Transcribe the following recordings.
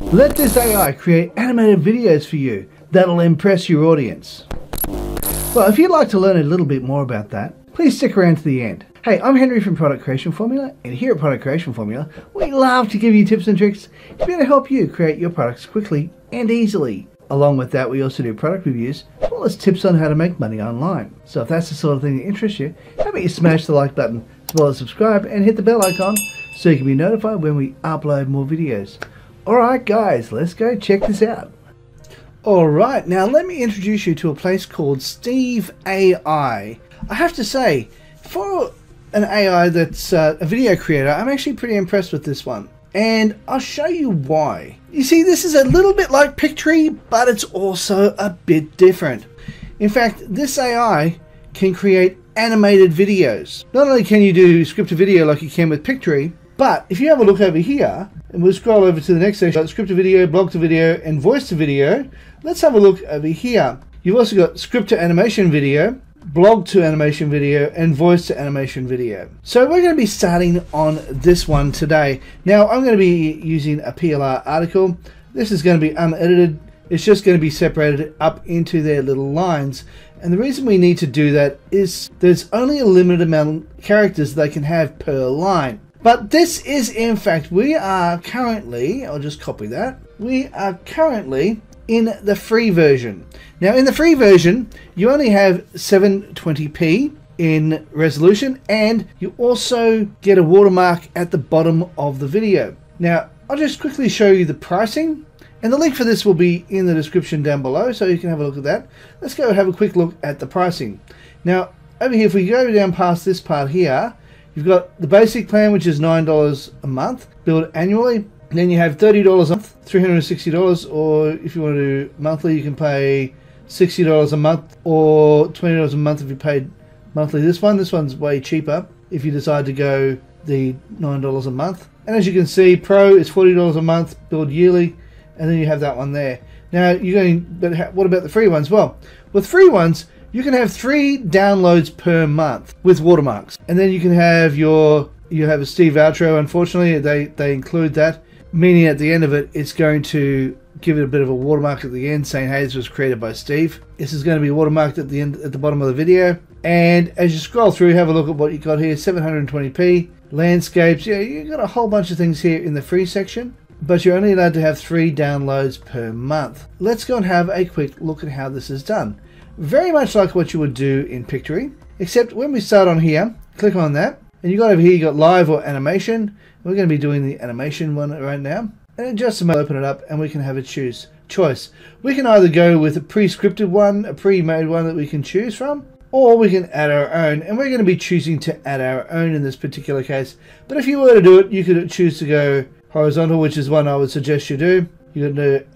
Let this AI create animated videos for you that'll impress your audience. Well, if you'd like to learn a little bit more about that, please stick around to the end. Hey, I'm Henry from Product Creation Formula, and here at Product Creation Formula, we love to give you tips and tricks to be able to help you create your products quickly and easily. Along with that, we also do product reviews, as well as tips on how to make money online. So if that's the sort of thing that interests you, how about you smash the like button, as well as subscribe, and hit the bell icon so you can be notified when we upload more videos. Alright guys, let's go check this out. Alright, now let me introduce you to a place called Steve AI. I have to say, for an AI that's uh, a video creator, I'm actually pretty impressed with this one. And I'll show you why. You see, this is a little bit like Pictory, but it's also a bit different. In fact, this AI can create animated videos. Not only can you do script to video like you can with Pictory, but if you have a look over here, and we'll scroll over to the next section, script to video, blog to video, and voice to video, let's have a look over here. You've also got script to animation video, blog to animation video and voice to animation video. So we're going to be starting on this one today. Now I'm going to be using a PLR article. This is going to be unedited. It's just going to be separated up into their little lines. And the reason we need to do that is there's only a limited amount of characters they can have per line. But this is in fact, we are currently, I'll just copy that. We are currently in the free version. Now in the free version, you only have 720p in resolution and you also get a watermark at the bottom of the video. Now I'll just quickly show you the pricing and the link for this will be in the description down below so you can have a look at that. Let's go have a quick look at the pricing. Now over here if we go down past this part here you've got the basic plan which is $9 a month billed annually then you have $30 a month, $360, or if you want to do monthly, you can pay $60 a month or $20 a month if you paid monthly. This one, this one's way cheaper if you decide to go the $9 a month. And as you can see, Pro is $40 a month, billed yearly, and then you have that one there. Now, you're going, but what about the free ones? Well, with free ones, you can have three downloads per month with watermarks. And then you can have your, you have a Steve outro, unfortunately, they, they include that meaning at the end of it, it's going to give it a bit of a watermark at the end saying, hey, this was created by Steve. This is going to be watermarked at the end, at the bottom of the video. And as you scroll through, have a look at what you got here, 720p, landscapes. Yeah, you got a whole bunch of things here in the free section, but you're only allowed to have three downloads per month. Let's go and have a quick look at how this is done. Very much like what you would do in Pictory, except when we start on here, click on that, and you got over here, you got live or animation. We're going to be doing the animation one right now. And just a open it up and we can have a choose choice. We can either go with a pre-scripted one, a pre-made one that we can choose from, or we can add our own. And we're going to be choosing to add our own in this particular case. But if you were to do it, you could choose to go horizontal, which is one I would suggest you do. You can do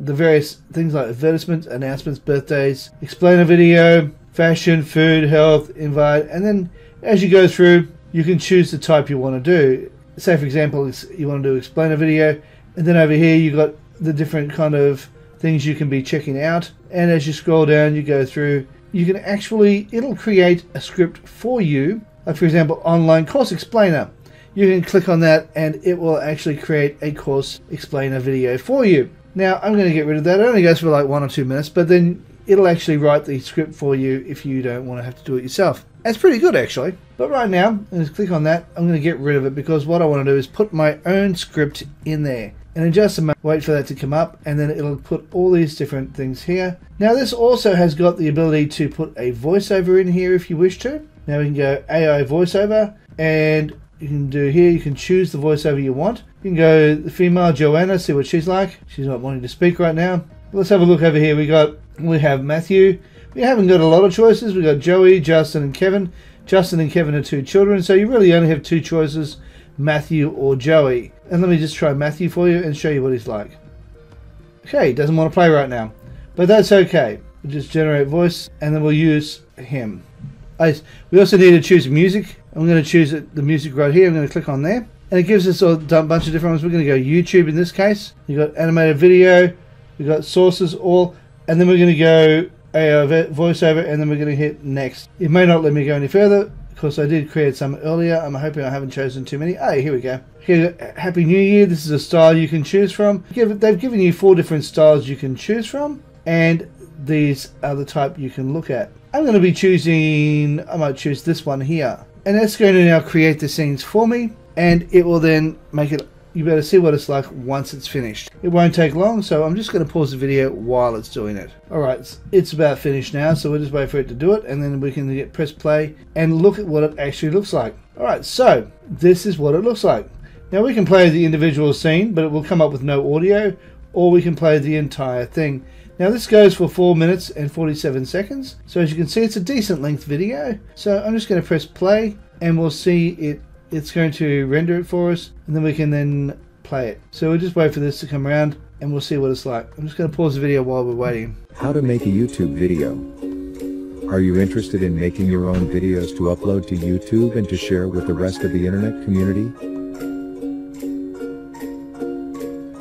the various things like advertisements, announcements, birthdays, explain a video, fashion, food, health, invite, and then as you go through, you can choose the type you want to do. Say for example you want to do explain a video and then over here you've got the different kind of things you can be checking out and as you scroll down you go through you can actually it'll create a script for you. Like for example online course explainer. You can click on that and it will actually create a course explainer video for you now I'm going to get rid of that it only goes for like one or two minutes but then it'll actually write the script for you if you don't want to have to do it yourself That's pretty good actually. But right now, I'm going to click on that. I'm going to get rid of it because what I want to do is put my own script in there. And in just a moment, wait for that to come up and then it'll put all these different things here. Now this also has got the ability to put a voiceover in here if you wish to. Now we can go AI voiceover and you can do here, you can choose the voiceover you want. You can go the female Joanna, see what she's like. She's not wanting to speak right now. Let's have a look over here. We got, we have Matthew. We haven't got a lot of choices. We've got Joey, Justin, and Kevin. Justin and Kevin are two children, so you really only have two choices, Matthew or Joey. And let me just try Matthew for you and show you what he's like. Okay, he doesn't want to play right now, but that's okay. We'll just generate voice, and then we'll use him. We also need to choose music. I'm going to choose the music right here. I'm going to click on there. And it gives us a bunch of different ones. We're going to go YouTube in this case. You've got animated video. We've got sources all. And then we're going to go a voiceover and then we're going to hit next. It may not let me go any further course, I did create some earlier. I'm hoping I haven't chosen too many. Oh, here we go. Here, Happy New Year. This is a style you can choose from. They've given you four different styles you can choose from, and these are the type you can look at. I'm going to be choosing, I might choose this one here. And that's going to now create the scenes for me, and it will then make it you better see what it's like once it's finished. It won't take long, so I'm just going to pause the video while it's doing it. Alright, it's about finished now, so we'll just wait for it to do it, and then we can get press play and look at what it actually looks like. Alright, so this is what it looks like. Now we can play the individual scene, but it will come up with no audio, or we can play the entire thing. Now this goes for 4 minutes and 47 seconds, so as you can see it's a decent length video. So I'm just going to press play, and we'll see it it's going to render it for us and then we can then play it. So we'll just wait for this to come around and we'll see what it's like. I'm just going to pause the video while we're waiting. How to make a YouTube video. Are you interested in making your own videos to upload to YouTube and to share with the rest of the internet community?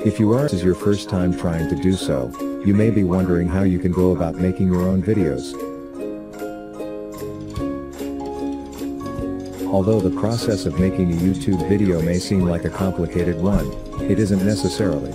If you are this is your first time trying to do so, you may be wondering how you can go about making your own videos. Although the process of making a YouTube video may seem like a complicated one, it isn't necessarily.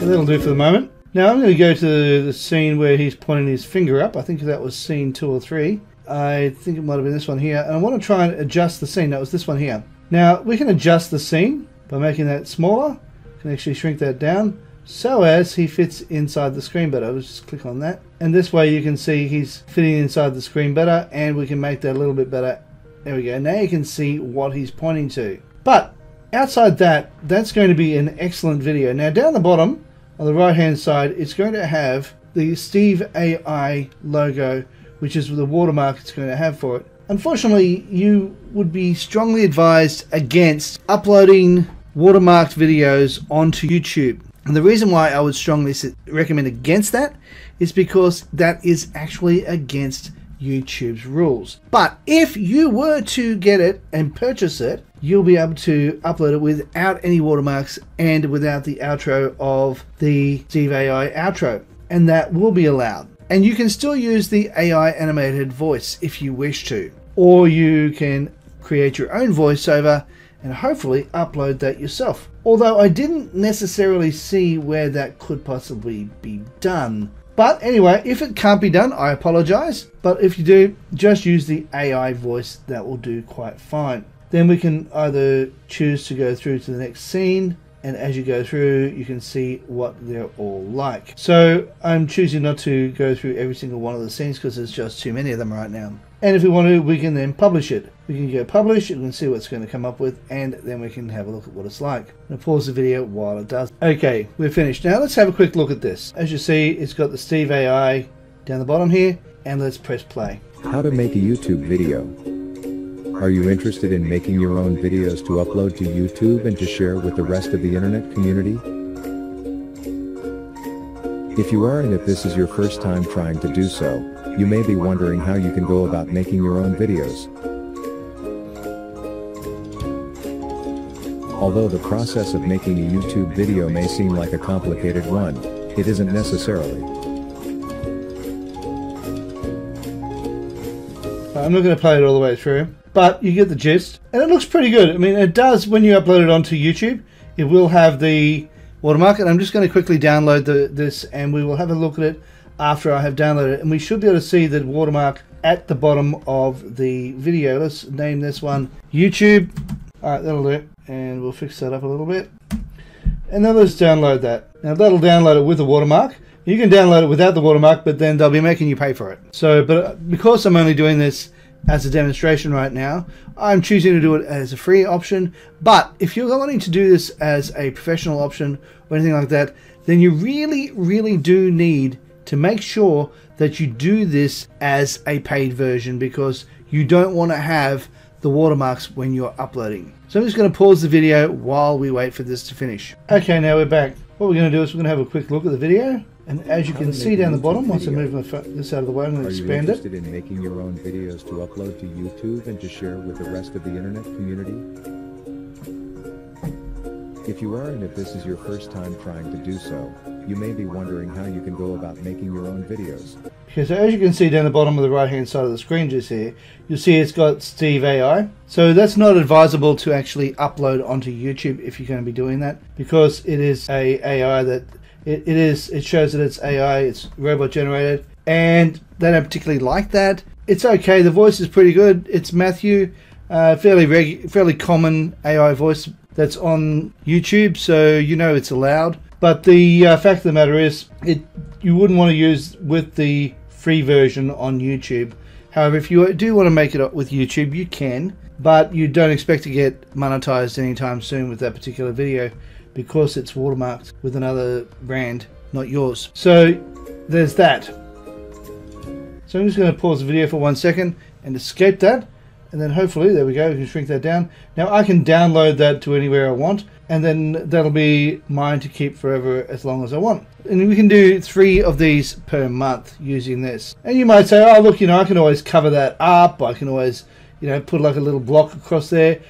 That'll do for the moment. Now I'm going to go to the scene where he's pointing his finger up. I think that was scene two or three. I think it might have been this one here. And I want to try and adjust the scene. That was this one here. Now we can adjust the scene by making that smaller. We can actually shrink that down so as he fits inside the screen better. Let's just click on that. And this way you can see he's fitting inside the screen better and we can make that a little bit better there we go. Now you can see what he's pointing to. But outside that, that's going to be an excellent video. Now down the bottom, on the right hand side, it's going to have the Steve AI logo, which is the watermark it's going to have for it. Unfortunately, you would be strongly advised against uploading watermarked videos onto YouTube. And the reason why I would strongly recommend against that is because that is actually against YouTube's rules. But if you were to get it and purchase it, you'll be able to upload it without any watermarks and without the outro of the Steve outro. And that will be allowed. And you can still use the AI animated voice if you wish to. Or you can create your own voiceover and hopefully upload that yourself. Although I didn't necessarily see where that could possibly be done but anyway, if it can't be done, I apologize. But if you do, just use the AI voice. That will do quite fine. Then we can either choose to go through to the next scene and as you go through you can see what they're all like. So I'm choosing not to go through every single one of the scenes because there's just too many of them right now. And if we want to we can then publish it. We can go publish and see what's going to come up with and then we can have a look at what it's like. To pause the video while it does. Okay we're finished. Now let's have a quick look at this. As you see it's got the Steve AI down the bottom here and let's press play. How to make a YouTube video are you interested in making your own videos to upload to YouTube and to share with the rest of the internet community? If you are and if this is your first time trying to do so, you may be wondering how you can go about making your own videos. Although the process of making a YouTube video may seem like a complicated one, it isn't necessarily. I'm not going to play it all the way through but you get the gist. And it looks pretty good. I mean, it does when you upload it onto YouTube. It will have the watermark, and I'm just going to quickly download the, this, and we will have a look at it after I have downloaded it. And we should be able to see the watermark at the bottom of the video. Let's name this one YouTube. All right, that'll do it. And we'll fix that up a little bit. And then let's download that. Now that'll download it with the watermark. You can download it without the watermark, but then they'll be making you pay for it. So, but uh, because I'm only doing this as a demonstration right now. I'm choosing to do it as a free option, but if you're wanting to do this as a professional option or anything like that, then you really, really do need to make sure that you do this as a paid version because you don't want to have the watermarks when you're uploading. So I'm just going to pause the video while we wait for this to finish. Okay, now we're back. What we're going to do is we're going to have a quick look at the video and as you can see down the bottom, once I move this out of the way, I'm going to expand it. Are you interested in making your own videos to upload to YouTube and to share with the rest of the internet community? If you are and if this is your first time trying to do so, you may be wondering how you can go about making your own videos. Okay, so as you can see down the bottom of the right hand side of the screen just here, you'll see it's got Steve AI. So that's not advisable to actually upload onto YouTube if you're going to be doing that because it is a AI that it, it is it shows that it's AI, it's robot generated, and they don't particularly like that. It's okay. The voice is pretty good. It's Matthew, uh, fairly fairly common AI voice that's on YouTube, so you know it's allowed. But the uh, fact of the matter is, it you wouldn't want to use with the free version on YouTube. However, if you do want to make it up with YouTube, you can, but you don't expect to get monetized anytime soon with that particular video because it's watermarked with another brand, not yours. So there's that. So I'm just going to pause the video for one second and escape that. And then hopefully, there we go, we can shrink that down. Now I can download that to anywhere I want. And then that'll be mine to keep forever as long as I want. And we can do three of these per month using this. And you might say, oh, look, you know, I can always cover that up. I can always, you know, put like a little block across there.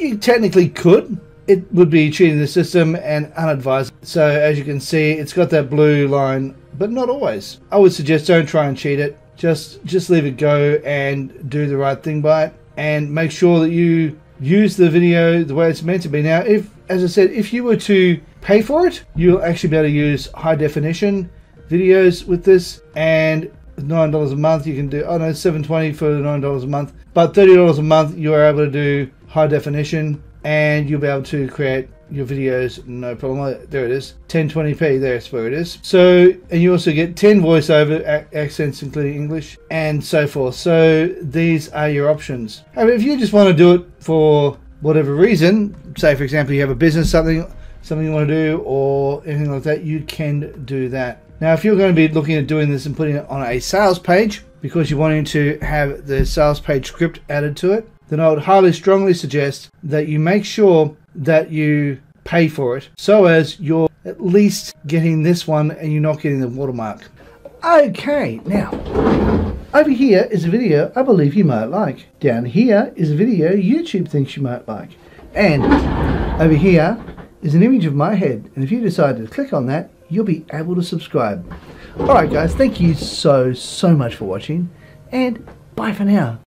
You technically could. It would be cheating the system and unadvised. So as you can see, it's got that blue line, but not always. I would suggest don't try and cheat it. Just just leave it go and do the right thing by it and make sure that you use the video the way it's meant to be. Now, if, as I said, if you were to pay for it, you'll actually be able to use high definition videos with this and nine dollars a month you can do oh no 720 for nine dollars a month but 30 dollars a month you are able to do high definition and you'll be able to create your videos no problem there it is 1020p there's where it is. So and you also get 10 voiceover accents including english and so forth. So these are your options. However, if you just want to do it for whatever reason say for example you have a business something something you want to do or anything like that you can do that. Now if you're going to be looking at doing this and putting it on a sales page because you're wanting to have the sales page script added to it then I would highly strongly suggest that you make sure that you pay for it so as you're at least getting this one and you're not getting the watermark. Okay, now over here is a video I believe you might like. Down here is a video YouTube thinks you might like. And over here is an image of my head. And if you decide to click on that, you'll be able to subscribe. Alright guys, thank you so, so much for watching. And bye for now.